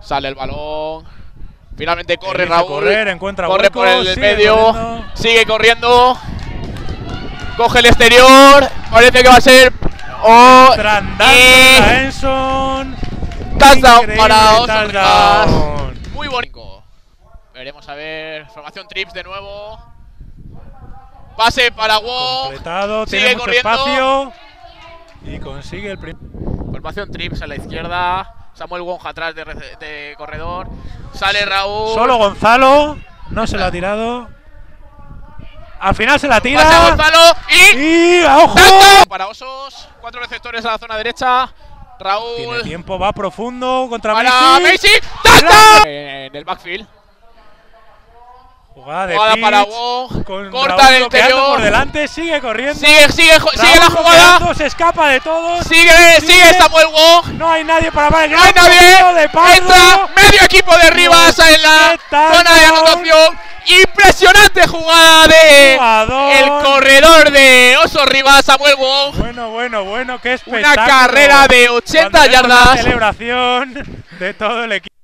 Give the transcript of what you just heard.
Sale el balón. Finalmente corre Raúl. correr, encuentra corre hueco, por el sigue medio. corriendo. Sigue corriendo. Coge el exterior. Parece que va a ser. Oh, y Enson. touchdown para touchdown. Muy bonito. Veremos a ver. Formación trips de nuevo. Pase para Wong. Completado, Sigue tiene mucho corriendo. espacio. Y consigue el primer. Formación trips a la izquierda. Samuel Wong atrás de, corredor. Sale Raúl. Solo Gonzalo. No se la ha tirado. Al final se la tira. Gonzalo. Y. Y a ojo. Para Osos. Cuatro receptores a la zona derecha. Tiene Raúl. tiempo, va profundo contra Para Messi. Messi. En el backfield. Jugada de Jugada pitch, para Wong. con Corta Raúl el bloqueando interior. por delante, sigue corriendo. Sigue, sigue, sigue la jugada. bloqueando, Se escapa de todos. Sigue, sigue Sigue. Samuel Wong. No hay nadie para parar. No hay nadie. De. Entra medio equipo de Rivas en la zona de anotación. Impresionante jugada de Jugador. el corredor de Oso Rivas, Samuel Wong. Bueno, bueno, bueno, qué Una espectáculo. carrera de 80 Cuando vemos la yardas. celebración de todo el equipo.